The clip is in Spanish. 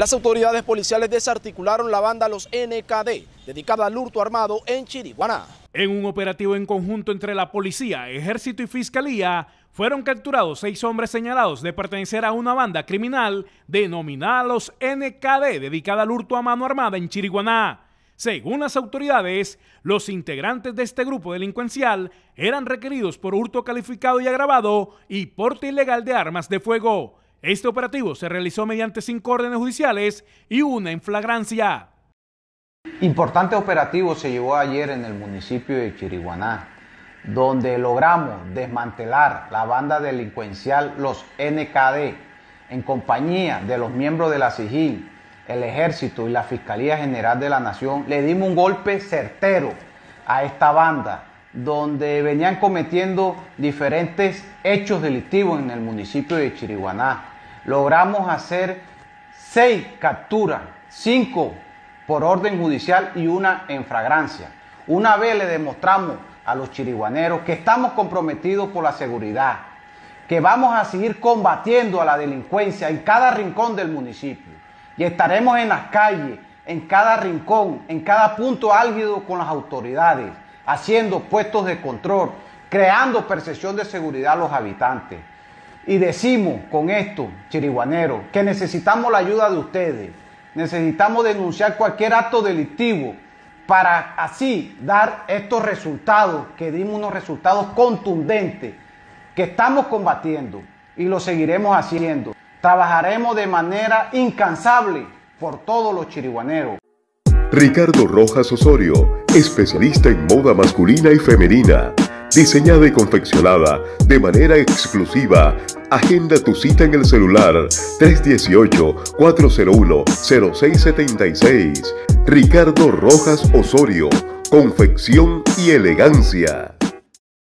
Las autoridades policiales desarticularon la banda Los NKD, dedicada al hurto armado en Chiriguaná. En un operativo en conjunto entre la policía, ejército y fiscalía, fueron capturados seis hombres señalados de pertenecer a una banda criminal denominada Los NKD, dedicada al hurto a mano armada en Chiriguaná. Según las autoridades, los integrantes de este grupo delincuencial eran requeridos por hurto calificado y agravado y porte ilegal de armas de fuego. Este operativo se realizó mediante cinco órdenes judiciales y una en flagrancia. Importante operativo se llevó ayer en el municipio de Chiriguaná, donde logramos desmantelar la banda delincuencial Los NKD en compañía de los miembros de la SIGIL, el Ejército y la Fiscalía General de la Nación. Le dimos un golpe certero a esta banda, donde venían cometiendo diferentes hechos delictivos en el municipio de Chiriguaná. Logramos hacer seis capturas, cinco por orden judicial y una en fragrancia. Una vez le demostramos a los chiriguaneros que estamos comprometidos por la seguridad, que vamos a seguir combatiendo a la delincuencia en cada rincón del municipio. Y estaremos en las calles, en cada rincón, en cada punto álgido con las autoridades, haciendo puestos de control, creando percepción de seguridad a los habitantes. Y decimos con esto, chiriguanero, que necesitamos la ayuda de ustedes. Necesitamos denunciar cualquier acto delictivo para así dar estos resultados, que dimos unos resultados contundentes, que estamos combatiendo y lo seguiremos haciendo. Trabajaremos de manera incansable por todos los chiriguaneros. Ricardo Rojas Osorio, especialista en moda masculina y femenina diseñada y confeccionada de manera exclusiva. Agenda tu cita en el celular 318-401-0676. Ricardo Rojas Osorio, confección y elegancia.